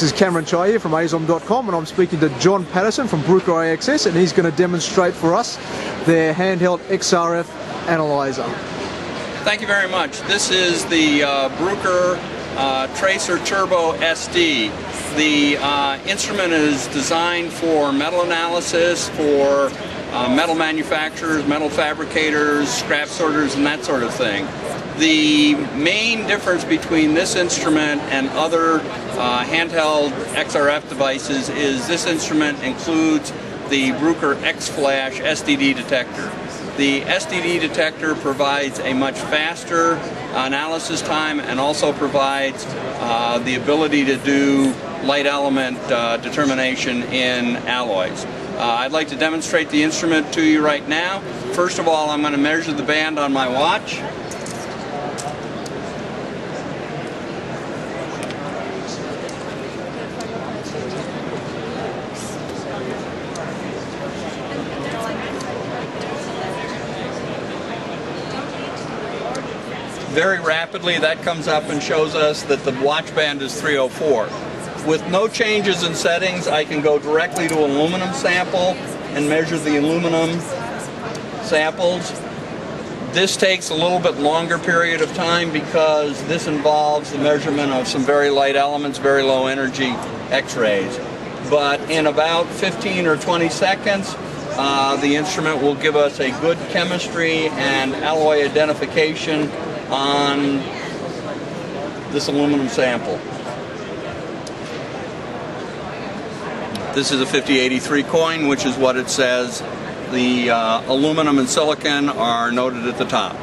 This is Cameron Chai here from AZOM.com and I'm speaking to John Patterson from Bruker AXS and he's going to demonstrate for us their handheld XRF analyzer. Thank you very much. This is the uh, Bruker uh, Tracer Turbo SD. The uh, instrument is designed for metal analysis, for uh, metal manufacturers, metal fabricators, scrap sorters, and that sort of thing. The main difference between this instrument and other uh, handheld XRF devices is this instrument includes the Bruker X-Flash SDD detector. The SDD detector provides a much faster analysis time and also provides uh, the ability to do light element uh, determination in alloys. Uh, I'd like to demonstrate the instrument to you right now. First of all, I'm going to measure the band on my watch. Very rapidly that comes up and shows us that the watch band is 304. With no changes in settings I can go directly to aluminum sample and measure the aluminum samples. This takes a little bit longer period of time because this involves the measurement of some very light elements, very low energy x-rays. But in about 15 or 20 seconds, uh, the instrument will give us a good chemistry and alloy identification on this aluminum sample. This is a 5083 coin, which is what it says. The uh, aluminum and silicon are noted at the top.